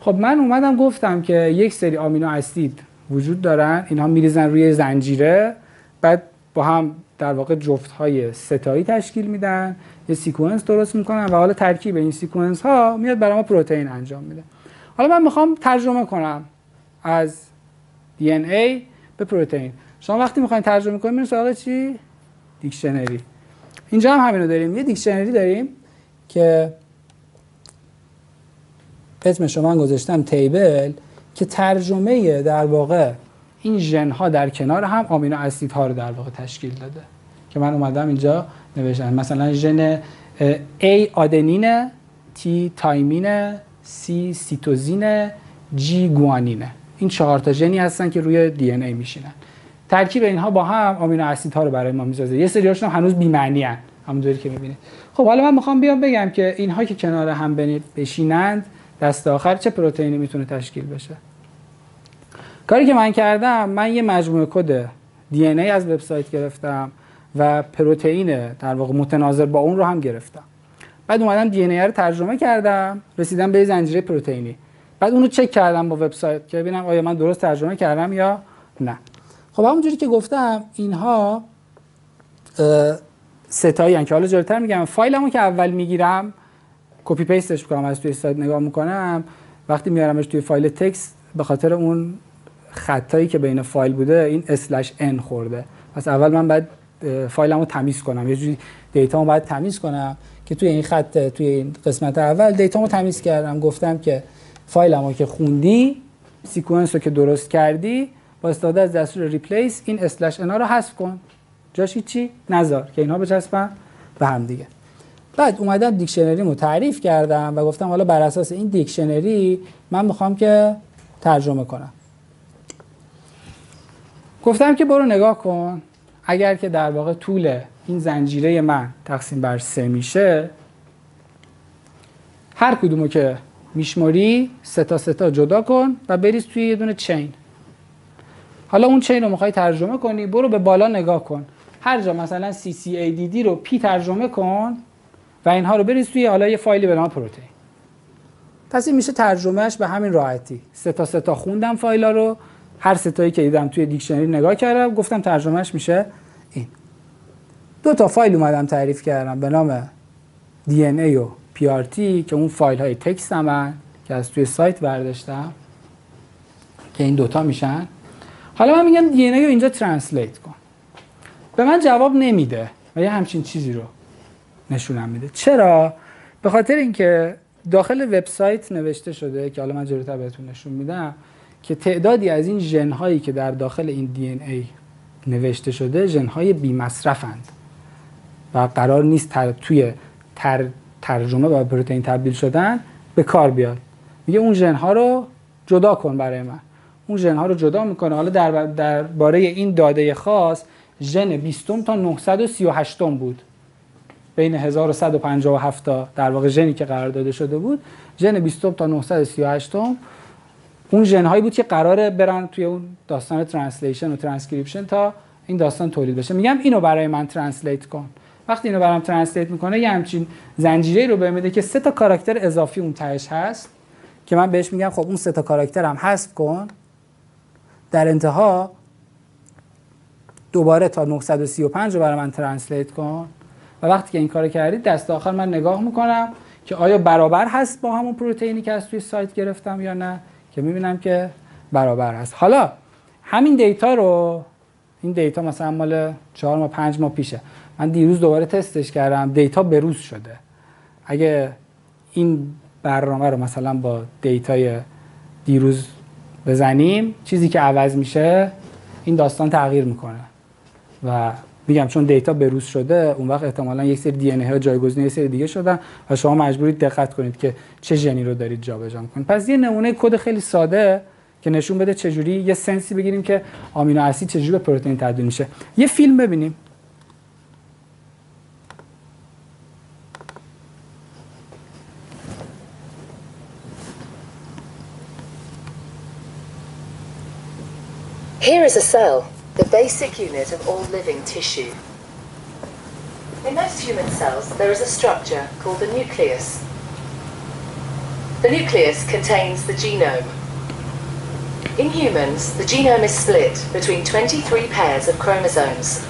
خب من اومدم گفتم که یک سری آمینو اسید وجود دارن. اینها میریزن روی زنجیره. بعد با هم در واقع جفت های سه‌تایی تشکیل میدن. یه sequence درست می‌کنن و حالا ترکیب این sequence ها میاد برای ما پروتئین انجام میده. حالا من می‌خوام ترجمه کنم از RNA به پروتئین. شما وقتی می‌خواین ترجمه کنید میرین سراغ چی؟ دیکشنری. اینجا هم همینو داریم. یه دیکشنری داریم که اسمش من گذاشتم table که ترجمه در واقع این ژن ها در کنار هم آمینو اسید ها رو در واقع تشکیل داده. که من اومدم اینجا نوشتم. مثلا ژن A آدنین T تیمین C سیتوزین G گوانینه. این چهار تا ژنی هستن که روی DNA میشینن. ترکیب اینها با هم آمینو اسیدها رو برای ما می‌سازه. یه سریاشون هنوز بی معنی همونطوری که می‌بینید. خب حالا من می‌خوام بیام بگم که اینها که کنار هم بشینند دست آخر چه پروتئینی می‌تونه تشکیل بشه؟ کاری که من کردم من یه مجموعه کد دی از وبسایت گرفتم و پروتئین در واقع متناظر با اون رو هم گرفتم. بعد اومدم دی رو ترجمه کردم رسیدم به زنجیره پروتئینی. بعد اونو چک کردم با وبسایت که ببینم آیا من درست ترجمه کردم یا نه. خب همونجوری که گفتم اینها سه‌تایی که حالا جلوتر میگم. فایلمو که اول می‌گیرم copy paste ش می‌کنم از توی سایت نگاه می‌کنم. وقتی میارمش توی فایل text به خاطر اون خطایی که بین فایل بوده این slash n خورده. پس اول من باید فایلمو تمیز کنم. یه جوری دیتامو باید تمیز کنم که توی این خط توی این قسمت اول دیتامو تمیز کردم. گفتم که فایلمو که خوندی sequence رو که درست کردی با استفاده از دستور replace این slash n ها رو حذف کن. جاش چی نذار که اینها بچسبن به هم دیگه. بعد اومدم dictionary رو تعریف کردم و گفتم حالا بر اساس این dictionary من می‌خوام که ترجمه کنم. گفتم که برو نگاه کن. اگر که در واقع طول این زنجیره من تقسیم بر سه میشه هر کدومو که میشماری سه تا سه تا جدا کن و بریز توی یه دونه chain. حالا اون chain رو می‌خوای ترجمه کنی برو به بالا نگاه کن. هر جا مثلا CCADD رو پی ترجمه کن و اینها رو بریز توی حالا یه فایلی به نام پروتئین. پس این میشه ترجمهش به همین راحتی. سه تا سه تا خوندم فایلا رو هر سه‌تایی که دیدم توی dictionary نگاه کردم گفتم ترجمهش میشه این. دو تا فایل اومدم تعریف کردم به نام DNA و PRT که اون فایل های تکست همن که از توی سایت برداشتم که این دوتا میشن. حالا من میگم DNA رو اینجا ترنسلیت کن. به من جواب نمیده و یه همچین چیزی رو نشونم میده. چرا؟ به خاطر اینکه داخل وبسایت نوشته شده که حالا من جلوتر بهتون نشون میدم که تعدادی از این ژن هایی که در داخل این دی ای نوشته شده ژن های بی مصرفند و قرار نیست تر توی تر ترجمه و پروتئین تبدیل شدن به کار بیاد. میگه اون ژن ها رو جدا کن برای من. اون ژن ها رو جدا می‌کنه. حالا در درباره این داده خاص ژن 20 تا 938 بود. بین 1157 تا در واقع ژنی که قرار داده شده بود. ژن 20 تا 938 اون ژن هایی بود که قراره برن توی اون داستان translation و ترانسکریپشن تا این داستان تولید بشه. میگم اینو برای من translate کن. وقتی اینو برام translate می‌کنه یه همچین زنجیره رو بهم میده که سه تا character اضافی اون تهش هست که من بهش میگم خب اون سه تا character هم حذف کن. در انتها دوباره تا 935 رو برای من translate کن و وقتی که این کار کردید دست آخر من نگاه می‌کنم که آیا برابر هست با همون پروتئینی که از توی سایت گرفتم یا نه که می‌بینم که برابر هست. حالا همین data رو این data مثلا مال 4 ماه 5 ماه پیشه. من دیروز دوباره تستش کردم. data بروز شده. اگه این برنامه رو مثلا با data ی دیروز بزنیم چیزی که عوض میشه این داستان تغییر می‌کنه. و میگم چون دیتا بروز شده اون وقت احتمالا یک سری دی ان ها جایگزین یک سری دیگه شدن و شما مجبورید دقت کنید که چه ژنی رو دارید جابجا کنید پس یه نمونه کد خیلی ساده که نشون بده چجوری یه سنسی بگیریم که آمینو اسید چجوری به پروتئین تبدیل میشه. یه فیلم ببینیم. Here is a cell. the basic unit of all living tissue. In most human cells, there is a structure called the nucleus. The nucleus contains the genome. In humans, the genome is split between 23 pairs of chromosomes.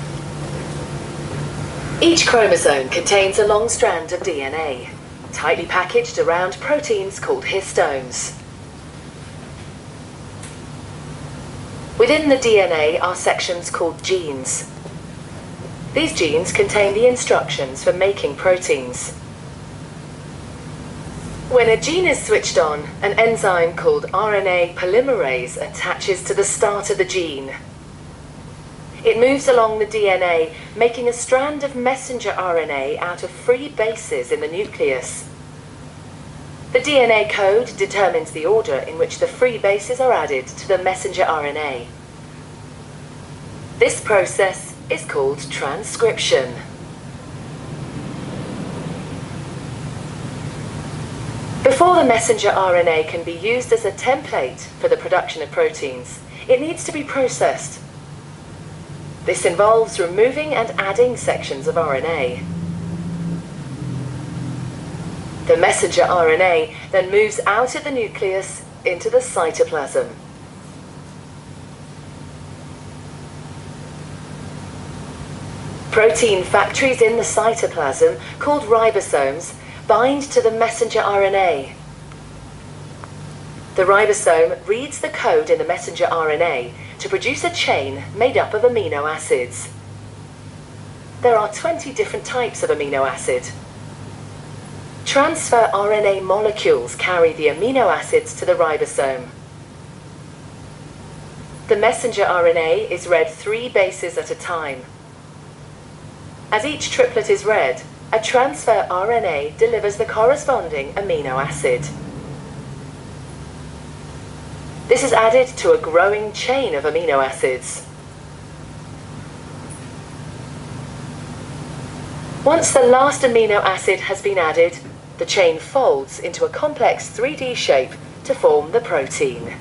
Each chromosome contains a long strand of DNA, tightly packaged around proteins called histones. Within the DNA are sections called genes. These genes contain the instructions for making proteins. When a gene is switched on, an enzyme called RNA polymerase attaches to the start of the gene. It moves along the DNA, making a strand of messenger RNA out of free bases in the nucleus. The DNA code determines the order in which the free bases are added to the messenger RNA. This process is called transcription. Before the messenger RNA can be used as a template for the production of proteins, it needs to be processed. This involves removing and adding sections of RNA. The messenger RNA then moves out of the nucleus into the cytoplasm. Protein factories in the cytoplasm, called ribosomes, bind to the messenger RNA. The ribosome reads the code in the messenger RNA to produce a chain made up of amino acids. There are 20 different types of amino acid. Transfer RNA molecules carry the amino acids to the ribosome. The messenger RNA is read three bases at a time. As each triplet is read, a transfer RNA delivers the corresponding amino acid. This is added to a growing chain of amino acids. Once the last amino acid has been added, the chain folds into a complex 3D shape to form the protein.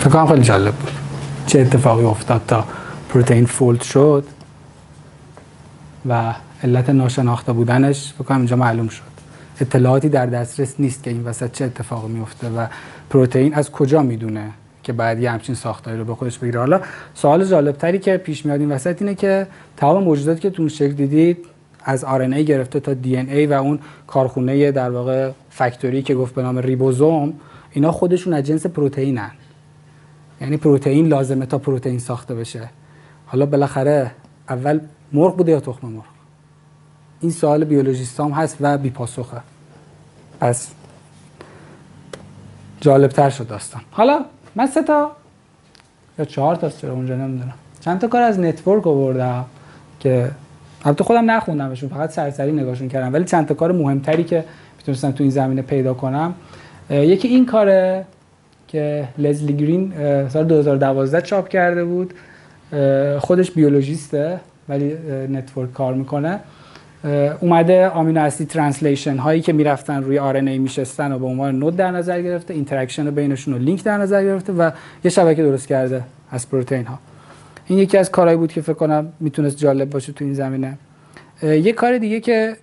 فکر کنم خیلی جالب بود چه اتفاقی افتاد تا پروتئین فولد شد و علت ناشناخته بودنش فکر کنم اینجا معلوم شد. اطلاعاتی در دسترس نیست که این وسط چه اتفاقی میفته و پروتئین از کجا می‌دونه که بعد یه همچین ساختاری رو به خودش بگیره. حالا سوال جالب تری که پیش میاد این وسط اینه که تمام موجوداتی که تو شکل دیدید از RNA گرفته تا DNA و اون کارخونه در واقع فکتوری که گفت به نام ریبوزوم اینا خودشون از جنس پروتئینن. یعنی پروتئین لازمه تا پروتئین ساخته بشه. حالا بالاخره اول مرغ بوده یا تخم مرغ؟ این سوال بیولوژیست هم هست و بی پاسخه پس جالب تر شد داستان. حالا من سه تا یا چهار تا چرا اونجا نمی‌دونم. چند تا کار از network آوردم که البته خودم نخوندمشون فقط سرسری نگاهشون کردم ولی چند تا کار مهمتری که می‌تونستم تو این زمینه پیدا کنم. یکی این کاره که لزلی گرین سال 2012 چاپ کرده بود. خودش بیولوژیسته ولی network کار می‌کنه. اومده آمینو اسید translation هایی که می‌رفتن روی RNA میشستن و به عنوان node در نظر گرفته interaction بینشون رو لینک در نظر گرفته و یه شبکه درست کرده از پروتئین ها این یکی از کارهایی بود که فکر کنم می‌تونست جالب باشه تو این زمینه. یه کار دیگه که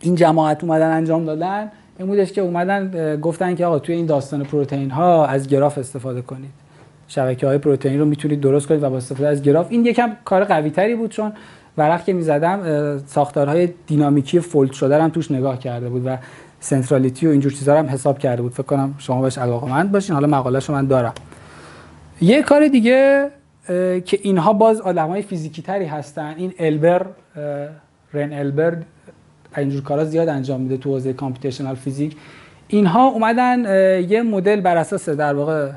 این جماعت اومدن انجام دادن این بودش که اومدن گفتن که آقا توی این داستان پروتئین ها از گراف استفاده کنید. شبکه های پروتئین رو می‌تونید درست کنید و با استفاده از گراف. این یکم کار قوی تری بود چون ورق که می‌زدم ساختارهای دینامیکی فولد شده هم توش نگاه کرده بود و سنترالیتی و اینجور چیزا هم حساب کرده بود. فکر کنم شما بهش علاقه‌مند باشین. حالا مقالهشو من دارم. یه کار دیگه که اینها باز آدمای فیزیکی تری هستن. این البر رن البر اینجور کارا زیاد انجام میده تو حوزه computational فیزیک. اینها اومدن یه مدل بر اساس در واقع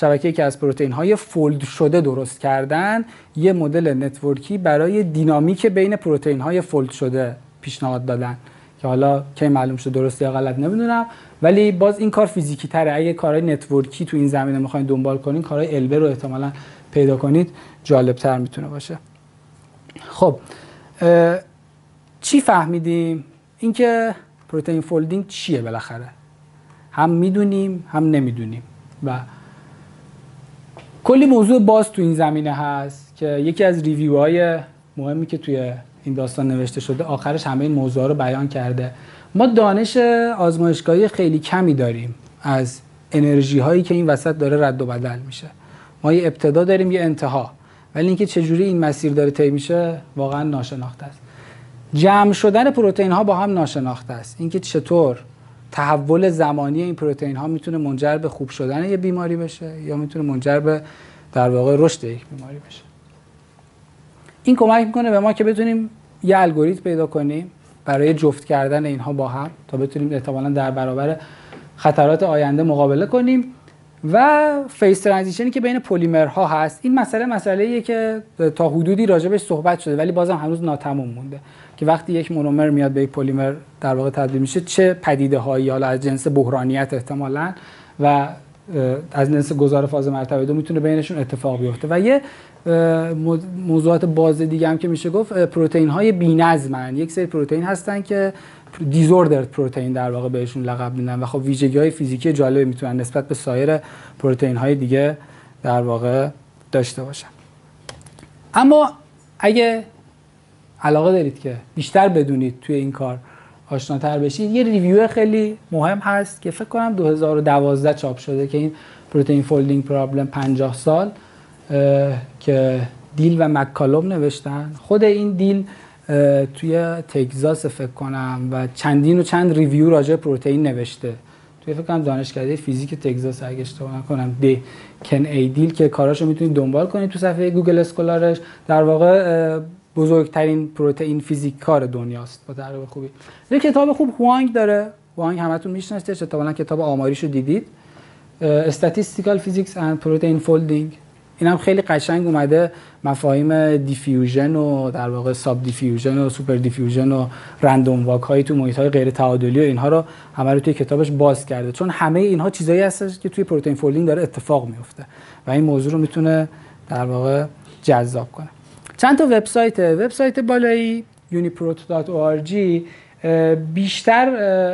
شبکه‌ای که از پروتئین های fold شده درست کردن یه مدل network ی برای دینامیک بین پروتئین های fold شده پیشنهاد دادن که حالا کی معلوم شد درست یا غلط نمی‌دونم. ولی باز این کار فیزیکی تره. اگه کارهای network ی تو این زمینه می‌خواین دنبال کنین کارهای البر رو احتمالا پیدا کنید جالب تر می‌تونه باشه. خب چی فهمیدیم؟ اینکه پروتئین فولدینگ چیه بالاخره؟ هم می‌دونیم هم نمی‌دونیم. و کلی موضوع باز تو این زمینه هست که یکی از ریویوهای مهمی که توی این داستان نوشته شده آخرش همه این موضوع رو بیان کرده. ما دانش آزمایشگاهی خیلی کمی داریم از انرژی هایی که این وسط داره رد و بدل میشه. ما یه ابتدا داریم یه انتها. ولی اینکه چجوری این مسیر داره طی میشه واقعا ناشناخته است. جمع شدن پروتئین ها با هم ناشناخته است. اینکه چطور تحول زمانی این پروتئین ها می‌تونه منجر به خوب شدن یه بیماری بشه یا می‌تونه منجر به در واقع رشد یک بیماری بشه. این کمک می‌کنه به ما که بتونیم یه الگوریتم پیدا کنیم برای جفت کردن اینها با هم تا بتونیم احتمالا در برابر خطرات آینده مقابله کنیم و phase transition ی که بین پلیمرها هست. این مسئله مسئله ایه که تا حدودی راجبش صحبت شده ولی بازم هنوز ناتموم مونده. که وقتی یک مونومر میاد به یک پلیمر در واقع تبدیل میشه چه پدیده هایی حالا از جنس بحرانیت احتمالا و از جنس گذار فاز مرتبه دو می‌تونه بینشون اتفاق بیفته. و یه موضوعات باز دیگه هم که میشه گفت پروتئین های بی‌نظمن. یک سری پروتئین هستن که دیزوردرد پروتئین در واقع بهشون لقب میدن و خب ویژگی های فیزیکی جالبی می‌تونن نسبت به سایر پروتئین های دیگه در واقع داشته باشن. اما اگه علاقه دارید که بیشتر بدونید توی این کار آشناتر بشید. یه ریویو خیلی مهم هست که فکر کنم 2012 چاپ شده که این protein folding problem 50 سال که دیل و مکالوم نوشتن. خود این دیل توی تگزاس فکر کنم و چندین و چند review راجع پروتئین نوشته. توی فکر کنم دانشکده فیزیک تگزاس اگه اشتباه نکنم دی Ken A Dill که کاراشو می‌تونید دنبال کنید تو صفحه Google Scholar ش. در واقع بزرگترین پروتئین فیزیک کار دنیاست با تعریف خوبی. یه کتاب خوب هوانگ داره. هوانگ همتون می‌شناسید احتمالاً کتاب آماریشو دیدید. Statistical Physics and Protein Folding این هم خیلی قشنگ اومده. مفاهیم diffusion و در واقع sub diffusion و super diffusion و random walk هایی تو محیط های غیر تعادلی و اینها رو همه رو توی کتابش باز کرده. چون همه اینها چیزایی هست که توی protein folding داره اتفاق میفته و این موضوع رو می‌تونه در واقع جذاب کنه. چند تا وبسایت. وبسایت بالایی uniprot.org بیشتر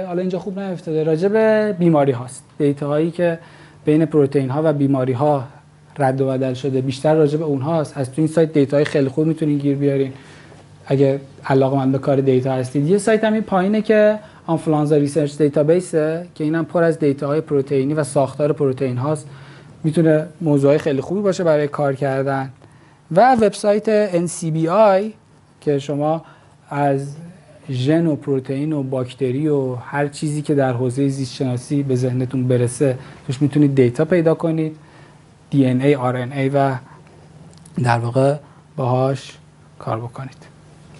حالا اینجا خوب نیفتاده راجع به بیماری هاست. data هایی که بین پروتئین ها و بیماری ها رد و بدل شده بیشتر راجع به اونهاست از تو این سایت data های خیلی خوب می‌تونین گیر بیارین. اگه علاقه‌مند به کار data هستید. یه سایت هم این پایینه که Influenza Research Database ه که اینم پر از data های پروتئینی و ساختار پروتئین هاست. می‌تونه موضوع خیلی خوبی باشه برای کار کردن. و وبسایت NCBI که شما از ژن و پروتئین و باکتری و هر چیزی که در حوزه زیست شناسی به ذهنتون برسه توش می‌تونید دیتا پیدا کنید دی ان ای آر ان ای و در واقع باهاش کار بکنید.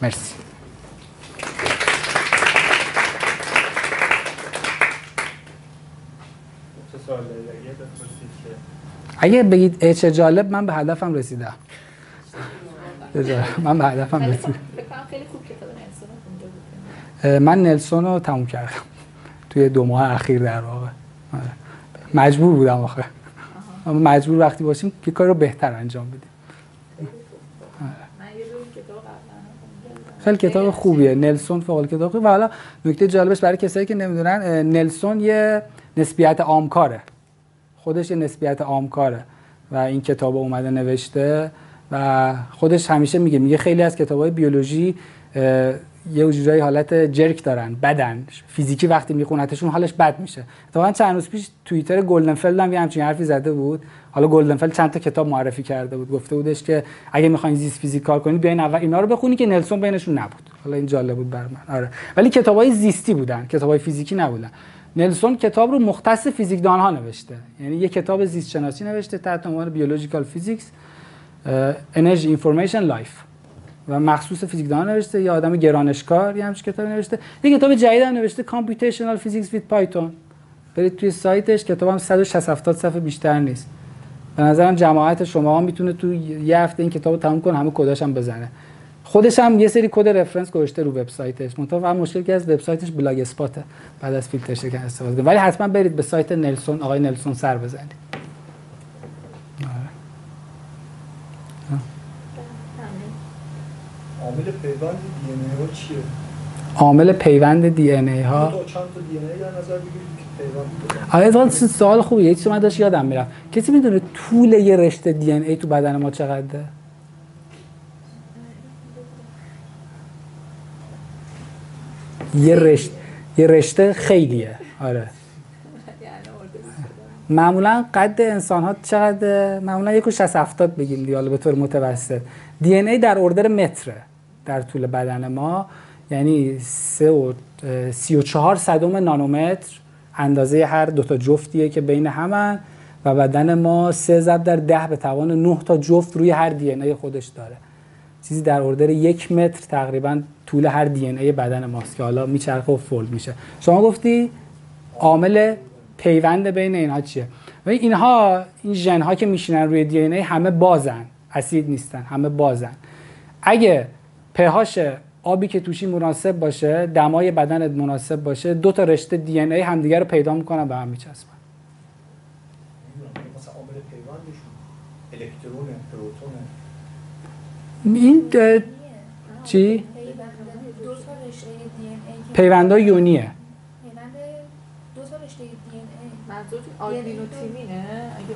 مرسی. اگه بگید چه جالب من به هدفم رسیدم. من به هدفم رسیدم. من نلسون رو تموم کردم. توی دو ماه اخیر در واقع. آره. مجبور بودم آخه. مجبور وقتی باشیم که کار رو بهتر انجام بدیم. خیلی کتاب خوبیه. نلسون فوق کتاب خوبیه. و حالا نکته جالبش برای کسایی که نمی‌دونن نلسون یه نسبیت عامکاره. خودش یه نسبیت عامکاره. و این کتاب اومده نوشته. و خودش همیشه میگه میگه خیلی از کتابای بیولوژی یه جورایی حالت جرک دارن بدن. فیزیکی وقتی میخونتشون حالش بد میشه. اتفاقا چند روز پیش توییتر گلدنفلد هم یه همچین حرفی زده بود. حالا گلدنفلد چند تا کتاب معرفی کرده بود. گفته بودش که اگه می‌خواین زیست فیزیک کار کنید بیاین اول اینا رو بخونید که نلسون بینشون نبود. حالا این جالب بود بر من آره. ولی کتابای زیستی بودن کتابای فیزیکی نبودن. نلسون کتاب رو مختص فیزیکدان ها نوشته. یعنی یه کتاب زیست شناسی نوشته تحت عنوان Biological Physics. Energy Information Life و مخصوص فیزیکدان نوشته یا آدم گرانشکار یه همچین کتاب نوشته. یه کتاب جدید هم نوشته Computational Physics with Python برید توی سایتش کتابم 160 70 صفحه بیشتر نیست. به نظرم جماعت شما ها می‌تونه تو یه هفته این کتاب تموم کنه همه کداش هم بزنه. خودش هم یه سری کد رفرنس گذاشته رو وبسایتش. منتها مشکل که از وبسایتش بلاگ اسپاته باید از فیلتر شکن استفاده ولی حتما برید به سایت نلسون آقای نلسون سر بزنید. عامل پیوند دی ان ای ها چیه؟ عامل پیوند دی ان ای ها؟ چند تا دی ان ای در نظر بگیرید که پیوند آره سوال خوبیه یه چیزی من داشت یادم می‌رفت. کسی می‌دونه طول یه رشته دی ان ای تو بدن ما چقدره؟ یه رشته یه رشته خیلیه. آره. معمولا قد انسان ها چقدر معمولا یک و 60 70 بگیم دیگه به طور متوسط. دی ان ای در اردر متره. در طول بدن ما یعنی 3 و 34 صدم نانومتر اندازه هر دو تا جفتیه که بین همن و بدن ما سه ضرب در ده به توان 9 تا جفت روی هر دی ای خودش داره. چیزی در اردر یک متر تقریبا طول هر دی ای بدن ماست که حالا میچرخه و فولد میشه. شما گفتی عامل پیوند بین اینها چیه؟ و اینها این ژن ها که میشینن روی دی ای همه بازن اسید نیستن همه بازن. اگه پهاش آبی که توشی مناسب باشه دمای بدنت مناسب باشه دو تا رشته دی ای همدیگه رو پیدا می‌کنن به هم میچسبن نمی‌دونم، مثلا عامل پیوندشون الکترون پروتون این اه، چی؟ دو تا رشته دی ان ای که پیوندهای یونیه پیوند دو تا رشته دی ان ای منظور آلبین و تیمینه اگه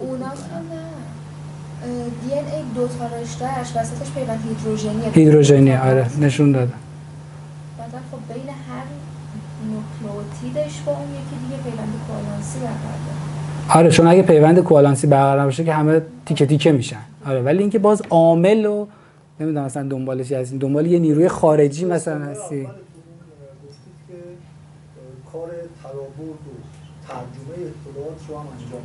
اون باشه. اونا نه دی ان ای دو تا رشتهش وسطش پیوند هیدروژنیه. هیدروژنی آره نشون داده. بعدا خب بین هر نوکلئوتیدش با اون یکی دیگه پیوند کوالانسی برقرار. آره چون اگه پیوند کوالانسی برقرار باشه که همه تیکه تیکه میشن. آره ولی اینکه باز عامل و نمی‌دونم مثلا دنبالش هستیم دنبال یه نیروی خارجی مثلا هستی. کار ترابط و ترجمه اطلاعات رو هم انجام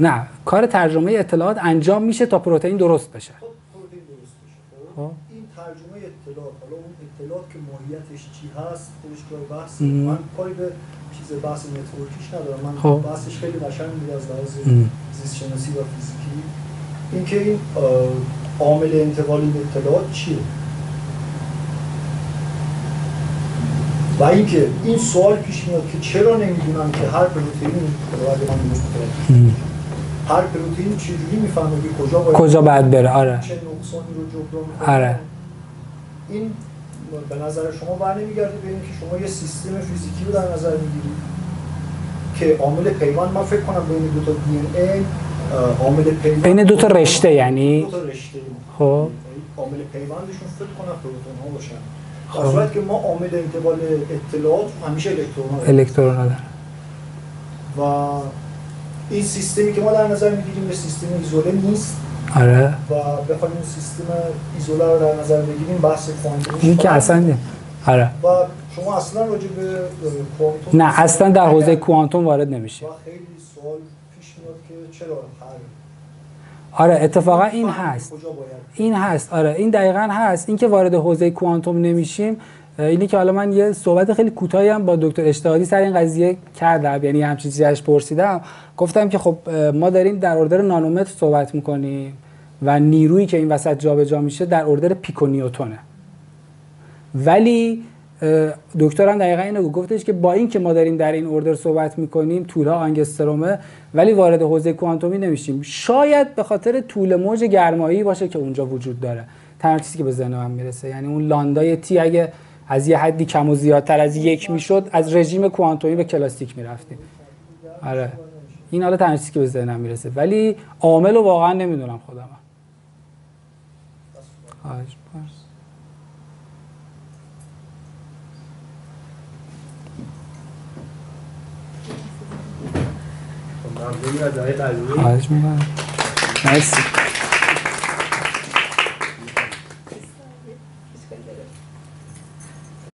نه کار ترجمه اطلاعات انجام میشه تا پروتئین درست بشه خب پروتئین درست بشه خب. این ترجمه اطلاعات حالا اون اطلاعات که ماهیتش چی هست خودش جای بحث. من کاری به چیز بحث نتورکیش ندارم من خب. بحثش خیلی قشنگ میگه از لحاظ. زیست شناسی و فیزیکی اینکه این عامل انتقال این اطلاعات چیه و اینکه این سوال پیش میاد که چرا نمی‌دونم که هر پروتئین اگه من. هر پروتئین چجوری می‌فهمه که کجا باید کجا باید بره؟ آره. چه نقصانی رو جبران آره. این به نظر شما بر نمیگرده به اینکه شما یه سیستم فیزیکی رو در نظر می‌گیرید که عامل پیوند من فکر کنم بین دو تا دی ان ای عامل پیوند بین دو تا رشته یعنی؟ دو تا رشته. خب. عامل پیوندشون فکر کنم پروتون ها باشن. در صورت که ما عامل انتقال اطلاعات همیشه الکترون الکترون داره و این سیستمی که ما در نظر می‌گیریم یه سیستم ایزوله نیست. آره. و بخوایم این سیستم ایزوله رو در نظر بگیریم بحث کوانتومی این که اصلا آره. و شما اصلا راجع به کوانتوم نه اصلا در حوزه کوانتوم وارد نمیشه. و خیلی سوال پیش میاد که چرا هر آره اتفاقا این فهمی هست. این هست. آره این دقیقا هست. این که وارد حوزه کوانتوم نمیشیم اینه که حالا من یه صحبت خیلی کوتاهی هم با دکتر اشتهادی سر این قضیه کردم. یعنی همچین چیزی ازش پرسیدم. گفتم که خب ما داریم در اردر نانومتر صحبت می‌کنیم و نیرویی که این وسط جابجا میشه در اردر پیکونیوتونه. ولی اه، دکتر هم دقیقا اینو گفت. گفتش که با این که ما داریم در این اردر صحبت می‌کنیم طولها آنگسترومه ولی وارد حوزه کوانتومی نمیشیم. شاید به خاطر طول موج گرمایی باشه که اونجا وجود داره. تنها چیزی که به ذهن من می‌رسه یعنی اون لاندای تی اگه از یه حدی کم و زیادتر از یک می‌شد از رژیم کوانتومی به کلاسیک می‌رفتیم. آره. این حالا تنها چیزی که به ذهنم می‌رسه. ولی عامل رو واقعا نمی‌دونم خودم. خواهش می‌کنم. خب، ممنون از آقای قزوینی. خواهش می‌کنم. مرسی.